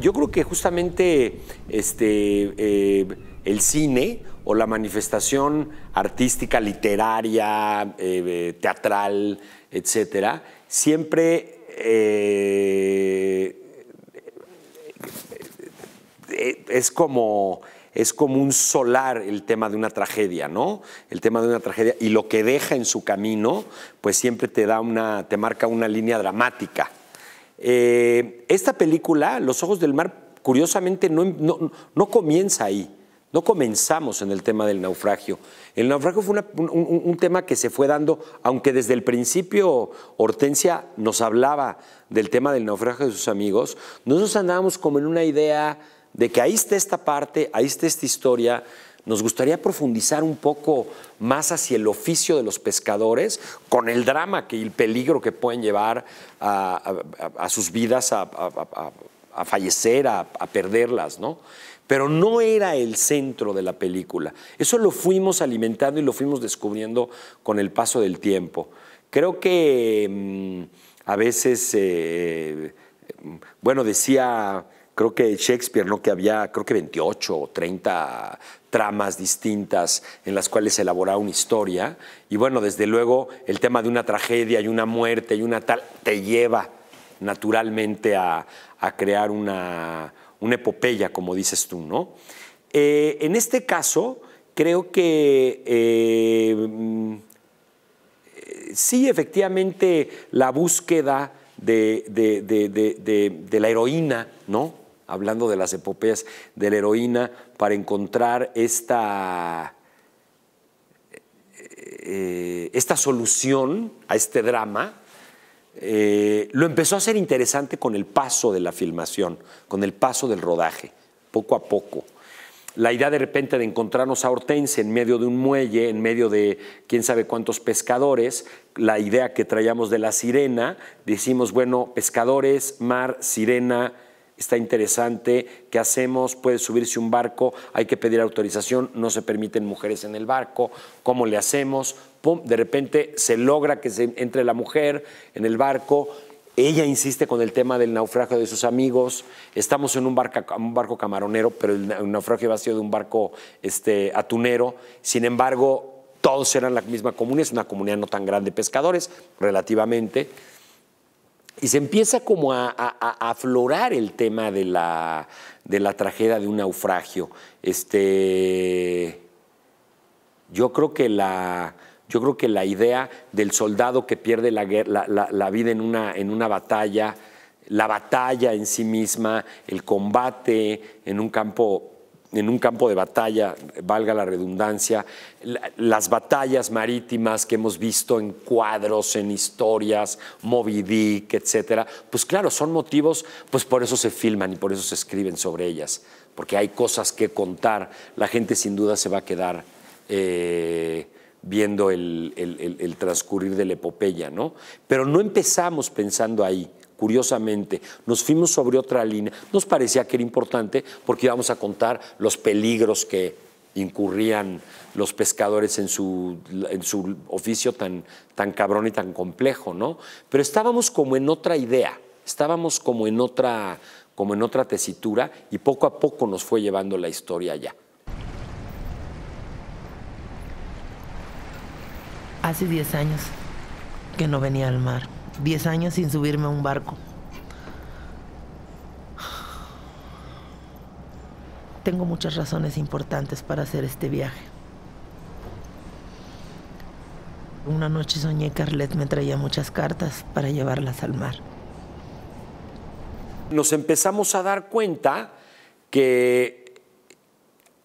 yo creo que justamente este, eh, el cine o la manifestación artística, literaria, eh, eh, teatral, etcétera, siempre es como es como un solar el tema de una tragedia, ¿no? El tema de una tragedia y lo que deja en su camino, pues siempre te da una, te marca una línea dramática. Eh, esta película, Los Ojos del Mar, curiosamente no, no, comienza ahí. No comenzamos en el tema del naufragio. El naufragio fue un, tema que se fue dando, aunque desde el principio Hortensia nos hablaba del tema del naufragio de sus amigos, nosotros andábamos como en una idea de que ahí está esta parte, ahí está esta historia. Nos gustaría profundizar un poco más hacia el oficio de los pescadores, con el drama que, y el peligro que pueden llevar a, sus vidas a, fallecer, a, perderlas, ¿no? Pero no era el centro de la película. Eso lo fuimos alimentando y lo fuimos descubriendo con el paso del tiempo. Creo que mm, a veces, eh, bueno, decía creo que Shakespeare, ¿no? que había, creo que 28 o 30 tramas distintas en las cuales se elaboraba una historia. Y bueno, desde luego el tema de una tragedia y una muerte y una tal te lleva naturalmente a, crear una, epopeya, como dices tú, ¿no? Eh, en este caso, creo que eh, sí, efectivamente, la búsqueda de la heroína, ¿no? Hablando de las epopeyas de la heroína, para encontrar esta, eh, esta solución a este drama, eh, lo empezó a hacer interesante con el paso de la filmación, con el paso del rodaje, poco a poco. La idea de repente de encontrarnos a Hortense en medio de un muelle, en medio de quién sabe cuántos pescadores, la idea que traíamos de la sirena, decimos, bueno, pescadores, mar, sirena, está interesante, ¿qué hacemos? Puede subirse un barco, hay que pedir autorización, no se permiten mujeres en el barco, ¿cómo le hacemos? Pum, de repente se logra que se entre la mujer en el barco, ella insiste con el tema del naufragio de sus amigos, estamos en un barco, un barco camaronero, pero el naufragio va sido de un barco este, atunero, sin embargo, todos eran la misma comunidad, es una comunidad no tan grande de pescadores, relativamente, y se empieza como a, aflorar el tema de la, de la, tragedia de un naufragio. Este, yo, creo que la, yo creo que la idea del soldado que pierde la, la vida en una, en una batalla, la batalla en sí misma, el combate en un campo en un campo de batalla, valga la redundancia, las batallas marítimas que hemos visto en cuadros, en historias, Moby Dick, etcétera, pues claro, son motivos, pues por eso se filman y por eso se escriben sobre ellas, porque hay cosas que contar. La gente sin duda se va a quedar eh, viendo el, el transcurrir de la epopeya, ¿no? Pero no empezamos pensando ahí curiosamente, nos fuimos sobre otra línea. Nos parecía que era importante porque íbamos a contar los peligros que incurrían los pescadores en su, en su oficio tan, tan cabrón y tan complejo, ¿no? Pero estábamos como en otra idea, estábamos como en otra, como en otra tesitura y poco a poco nos fue llevando la historia allá. Hace 10 años que no venía al mar. 10 años sin subirme a un barco. Tengo muchas razones importantes para hacer este viaje. Una noche soñé que Arlette me traía muchas cartas para llevarlas al mar. Nos empezamos a dar cuenta que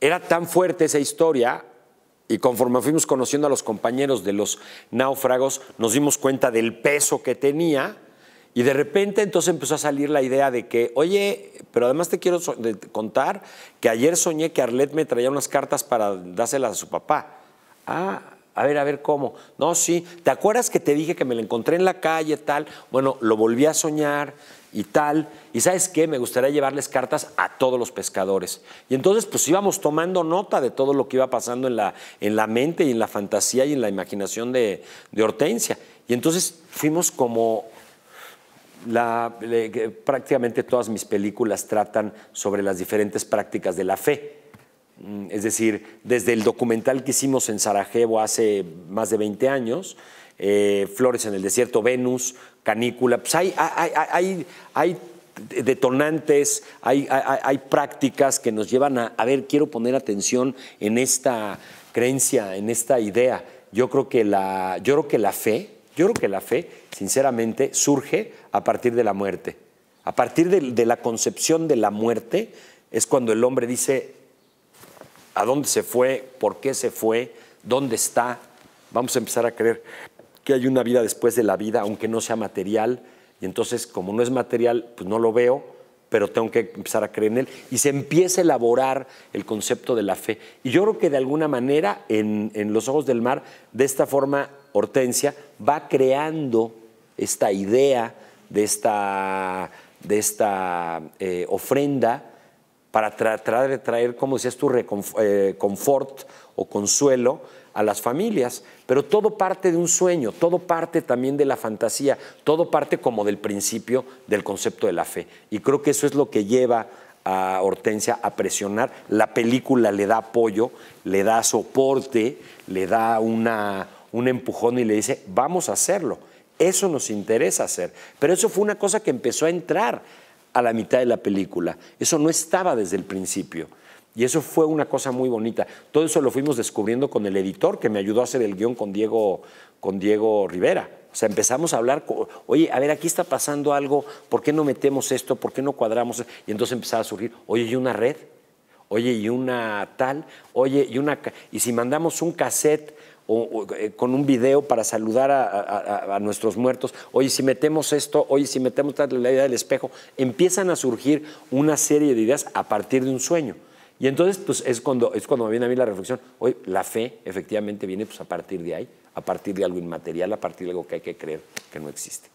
era tan fuerte esa historia y conforme fuimos conociendo a los compañeros de los náufragos, nos dimos cuenta del peso que tenía y de repente entonces empezó a salir la idea de que, oye, pero además te quiero contar que ayer soñé que Arlette me traía unas cartas para dárselas a su papá. Ah, a ver, a ver cómo. No, sí, ¿te acuerdas que te dije que me la encontré en la calle, tal? Bueno, lo volví a soñar y tal. Y sabes qué, me gustaría llevarles cartas a todos los pescadores. Y entonces pues íbamos tomando nota de todo lo que iba pasando en la, en la mente y en la fantasía y en la imaginación de, Hortensia. Y entonces fuimos como La- le- prácticamente todas mis películas tratan sobre las diferentes prácticas de la fe. Mm, Es decir, desde el documental que hicimos en Sarajevo hace más de 20 años, eh, Flores en el Desierto, Venus, Canícula, pues hay, hay, hay- detonantes, hay, hay- hay prácticas que nos llevan a, a ver, quiero poner atención en esta creencia, en esta idea. Yo creo que la, yo creo que la fe, yo creo que la fe, sinceramente, surge a partir de la muerte. A partir de, de la concepción de la muerte es cuando el hombre dice, a dónde se fue, por qué se fue, dónde está. Vamos a empezar a creer que hay una vida después de la vida, aunque no sea material. Y entonces, como no es material, pues no lo veo, pero tengo que empezar a creer en él. Y se empieza a elaborar el concepto de la fe. Y yo creo que de alguna manera, en, en Los Ojos del Mar, de esta forma, Hortensia va creando esta idea de esta, de esta eh, ofrenda para tra- tratar de traer, como decías tú, eh, confort o consuelo a las familias. Pero todo parte de un sueño, todo parte también de la fantasía, todo parte como del principio del concepto de la fe. Y creo que eso es lo que lleva a Hortensia a presionar. La película le da apoyo, le da soporte, le da una, un empujón y le dice, vamos a hacerlo. Eso nos interesa hacer. Pero eso fue una cosa que empezó a entrar a la mitad de la película. Eso no estaba desde el principio. Y eso fue una cosa muy bonita. Todo eso lo fuimos descubriendo con el editor que me ayudó a hacer el guion con Diego, con Diego Rivera. O sea, empezamos a hablar, oye, a ver, aquí está pasando algo, ¿por qué no metemos esto? ¿Por qué no cuadramos? Y entonces empezaba a surgir, oye, ¿y una red? Oye, ¿y una tal? Oye, ¿y una? ¿Y si mandamos un cassette o, o, eh, con un video para saludar a, a- a- nuestros muertos? Oye, si metemos esto, oye, si metemos la idea del espejo, empiezan a surgir una serie de ideas a partir de un sueño. Y entonces, pues es cuando, es cuando me viene a mí la reflexión, oye, la fe efectivamente viene pues, a partir de ahí, a partir de algo inmaterial, a partir de algo que hay que creer que no existe.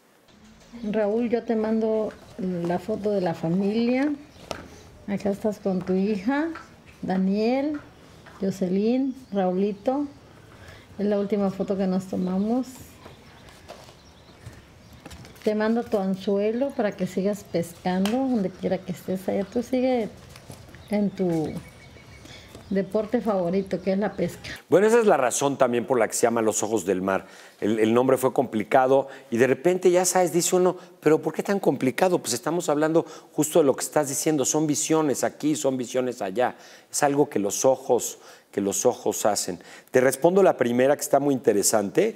Raúl, yo te mando la foto de la familia. Acá estás con tu hija, Daniel, Jocelyn, Raulito. Es la última foto que nos tomamos. Te mando tu anzuelo para que sigas pescando donde quiera que estés allá. Tú sigue en tu deporte favorito, que es la pesca. Bueno, esa es la razón también por la que se llama Los Ojos del Mar. El, el nombre fue complicado y de repente ya sabes, dice uno, pero ¿por qué tan complicado? Pues estamos hablando justo de lo que estás diciendo, son visiones aquí, son visiones allá. Es algo que los ojos que los ojos hacen. Te respondo la primera que está muy interesante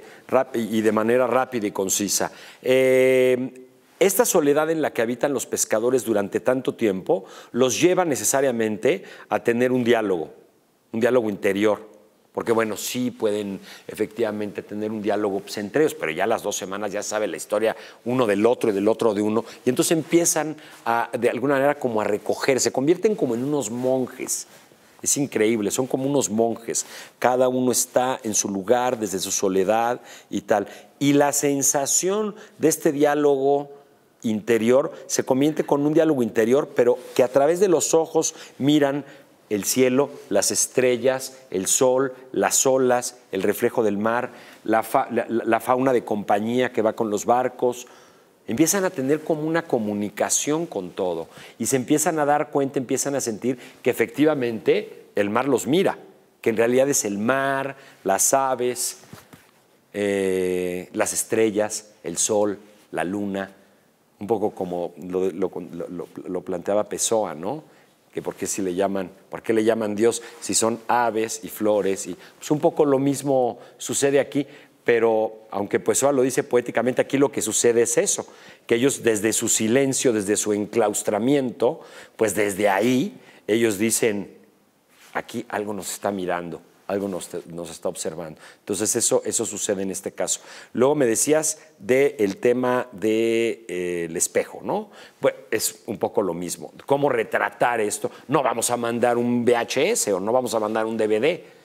y de manera rápida y concisa. Eh, esta soledad en la que habitan los pescadores durante tanto tiempo los lleva necesariamente a tener un diálogo, un diálogo interior. Porque bueno, sí pueden efectivamente tener un diálogo pues, entre ellos, pero ya las dos semanas ya sabe la historia uno del otro y del otro de uno. Y entonces empiezan de alguna manera como a recoger, se convierten como en unos monjes. Es increíble, son como unos monjes. Cada uno está en su lugar desde su soledad y tal. Y la sensación de este diálogo interior se convierte con un diálogo interior, pero que a través de los ojos miran el cielo, las estrellas, el sol, las olas, el reflejo del mar, la, fa- la- la fauna de compañía que va con los barcos. Empiezan a tener como una comunicación con todo y se empiezan a dar cuenta, empiezan a sentir que efectivamente el mar los mira, que en realidad es el mar, las aves, eh, las estrellas, el sol, la luna, un poco como lo, planteaba Pessoa, ¿no? Que por qué si le llaman, por qué le llaman Dios si son aves y flores y pues un poco lo mismo sucede aquí, pero aunque Pessoa lo dice poéticamente, aquí lo que sucede es eso, que ellos desde su silencio, desde su enclaustramiento, pues desde ahí ellos dicen, aquí algo nos está mirando, algo nos, nos está observando. Entonces eso, eso sucede en este caso. Luego me decías del tema del espejo, ¿no? Pues es un poco lo mismo. ¿Cómo retratar esto? No vamos a mandar un VHS o no vamos a mandar un DVD.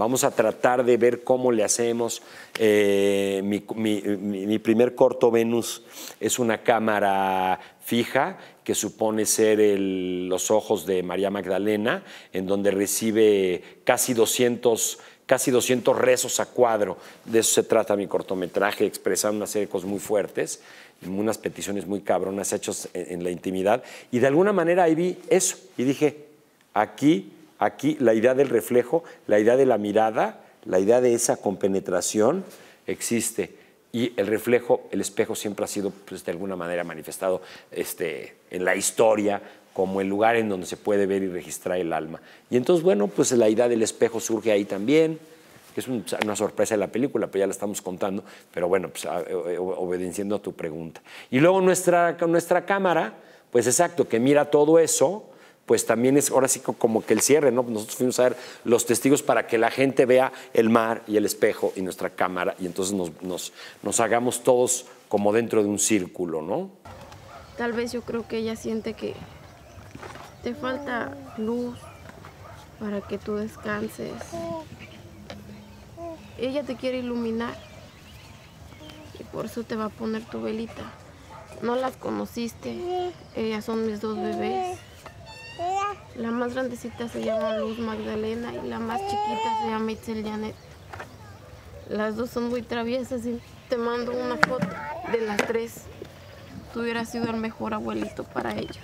Vamos a tratar de ver cómo le hacemos. Eh, mi, primer corto Venus es una cámara fija que supone ser los ojos de María Magdalena, en donde recibe casi 200, casi 200 rezos a cuadro. De eso se trata mi cortometraje, expresando una serie de cosas muy fuertes. unas peticiones muy cabronas hechas en la intimidad. Y de alguna manera ahí vi eso y dije, aquí, aquí la idea del reflejo, la idea de la mirada, la idea de esa compenetración existe. Y el reflejo, el espejo siempre ha sido, pues, de alguna manera manifestado este, en la historia como el lugar en donde se puede ver y registrar el alma. Y entonces, bueno, pues la idea del espejo surge ahí también, que es un- una sorpresa de la película, pero ya la estamos contando, pero bueno, pues obedeciendo a tu pregunta. Y luego nuestra, nuestra cámara, pues exacto, que mira todo eso, pues también es ahora sí co- como que el cierre, ¿no? Nosotros fuimos a ver los testigos para que la gente vea el mar y el espejo y nuestra cámara y entonces nos, nos, nos hagamos todos como dentro de un círculo, ¿no? Tal vez yo creo que ella siente que te falta luz para que tú descanses. Ella te quiere iluminar y por eso te va a poner tu velita. No las conociste, ellas son mis dos bebés. La más grandecita se llama Luz Magdalena y la más chiquita se llama Itzel Janet. Las dos son muy traviesas y te mando una foto de las tres. Tú hubieras sido el mejor abuelito para ellas.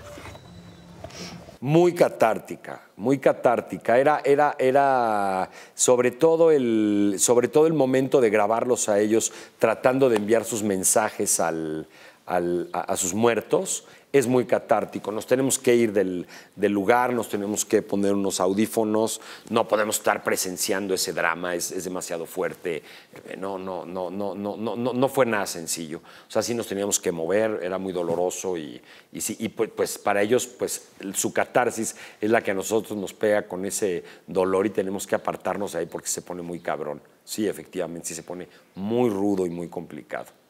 Muy catártica, muy catártica. Era, era, era sobre, todo el, sobre todo el momento de grabarlos a ellos, tratando de enviar sus mensajes al- a, sus muertos. Es muy catártico. Nos tenemos que ir del, del lugar, nos tenemos que poner unos audífonos, no podemos estar presenciando ese drama, es, es demasiado fuerte. Eh, No, no, no, no, no, no, no, no fue nada sencillo. O sea, sí nos teníamos que mover, era muy doloroso y, y, sí, y pues, pues para ellos, pues su catarsis es la que a nosotros nos pega con ese dolor y tenemos que apartarnos de ahí porque se pone muy cabrón. Sí, efectivamente, sí se pone muy rudo y muy complicado.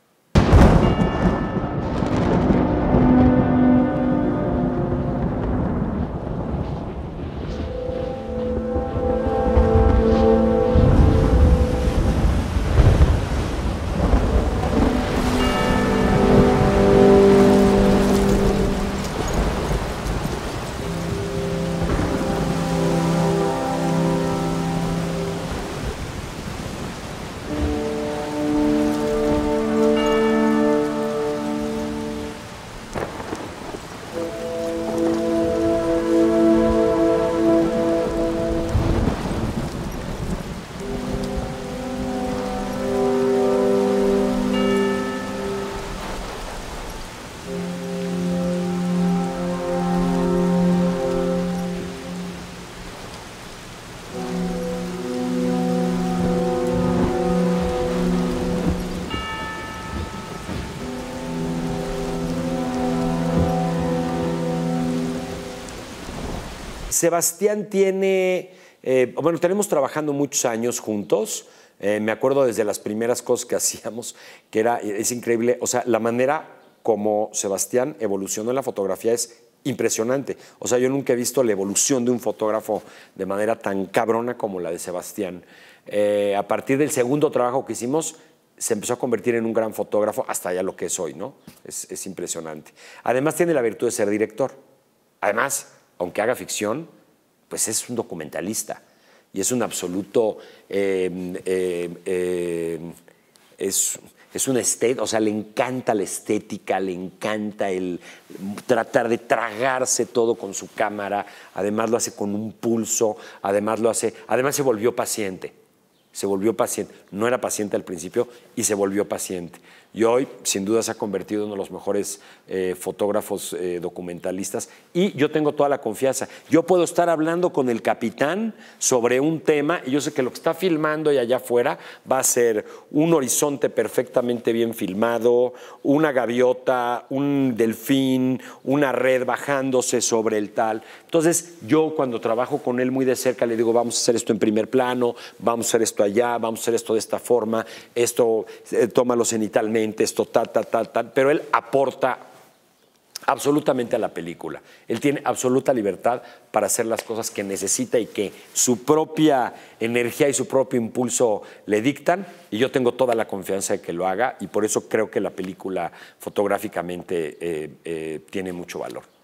Sebastián tiene, eh, bueno, tenemos trabajando muchos años juntos. Eh, me acuerdo desde las primeras cosas que hacíamos, que era, es increíble, o sea, la manera como Sebastián evolucionó en la fotografía es impresionante. O sea, yo nunca he visto la evolución de un fotógrafo de manera tan cabrona como la de Sebastián. Eh, a partir del segundo trabajo que hicimos, se empezó a convertir en un gran fotógrafo hasta ya lo que es hoy, ¿no? Es, es impresionante. Además tiene la virtud de ser director. Además, aunque haga ficción, pues es un documentalista. Y es un absoluto, eh, eh, eh, es, es un estet, o sea, le encanta la estética, le encanta el tratar de tragarse todo con su cámara, además lo hace con un pulso, además lo hace, además se volvió paciente, se volvió paciente, no era paciente al principio y se volvió paciente. Y hoy, sin duda, se ha convertido en uno de los mejores eh, fotógrafos eh, documentalistas. Y yo tengo toda la confianza. Yo puedo estar hablando con el capitán sobre un tema y yo sé que lo que está filmando y allá afuera va a ser un horizonte perfectamente bien filmado, una gaviota, un delfín, una red bajándose sobre el tal. Entonces, yo cuando trabajo con él muy de cerca le digo, vamos a hacer esto en primer plano, vamos a hacer esto allá, vamos a hacer esto de esta forma, esto eh, tómalo cenitalmente, esto tal, tal, tal, tal, pero él aporta absolutamente a la película. Él tiene absoluta libertad para hacer las cosas que necesita y que su propia energía y su propio impulso le dictan, y yo tengo toda la confianza de que lo haga, y por eso creo que la película fotográficamente eh, eh, tiene mucho valor.